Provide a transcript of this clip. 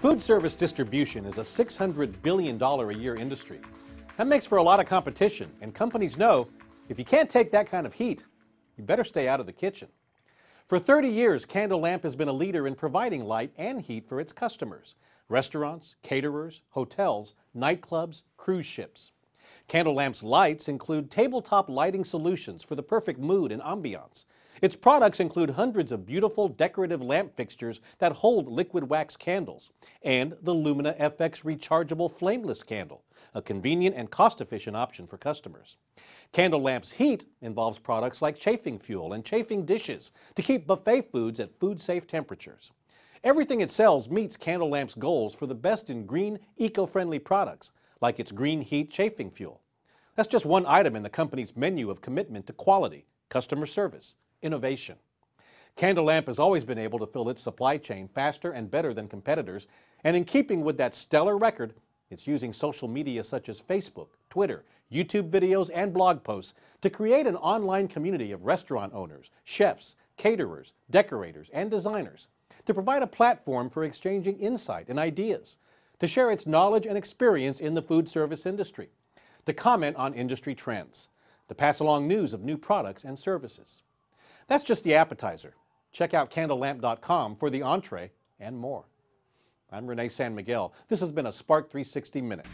Food service distribution is a $600 billion a year industry. That makes for a lot of competition, and companies know if you can't take that kind of heat, you better stay out of the kitchen. For 30 years, Candle Lamp has been a leader in providing light and heat for its customers restaurants, caterers, hotels, nightclubs, cruise ships. Candle Lamp's lights include tabletop lighting solutions for the perfect mood and ambiance. Its products include hundreds of beautiful decorative lamp fixtures that hold liquid wax candles and the Lumina FX rechargeable flameless candle, a convenient and cost-efficient option for customers. Candle Lamp's heat involves products like chafing fuel and chafing dishes to keep buffet foods at food-safe temperatures. Everything it sells meets Candle Lamp's goals for the best in green, eco-friendly products, like its green heat chafing fuel. That's just one item in the company's menu of commitment to quality, customer service, innovation. Candle Lamp has always been able to fill its supply chain faster and better than competitors, and in keeping with that stellar record, it's using social media such as Facebook, Twitter, YouTube videos, and blog posts to create an online community of restaurant owners, chefs, caterers, decorators, and designers to provide a platform for exchanging insight and ideas, to share its knowledge and experience in the food service industry, to comment on industry trends, to pass along news of new products and services. That's just the appetizer. Check out candlelamp.com for the entree and more. I'm Renay San Miguel. This has been a Spark 360 Minute.